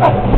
Oh.